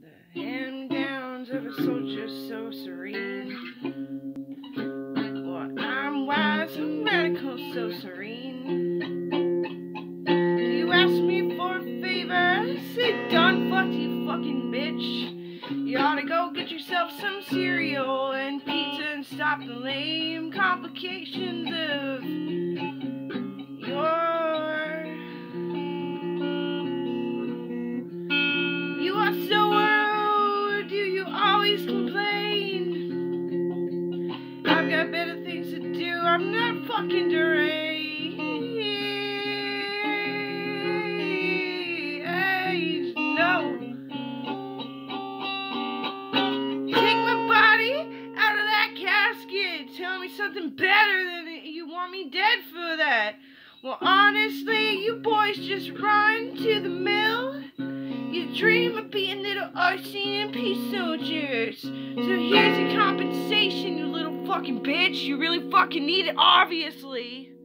The hand downs of a soldier so serene. Well, I'm wise and radical, so serene. You ask me for a favor, say done, fuck you, fucking bitch. You ought to go get yourself some cereal and pizza and stop the lame complications of your. You are so always complain? I've got better things to do. I'm not fucking deranged. No. Take my body out of that casket. Tell me something better than you want me dead for that. Well, honestly, you boys just run to the mill. Dream of being little RCMP soldiers. So here's your compensation, you little fucking bitch. You really fucking need it, obviously.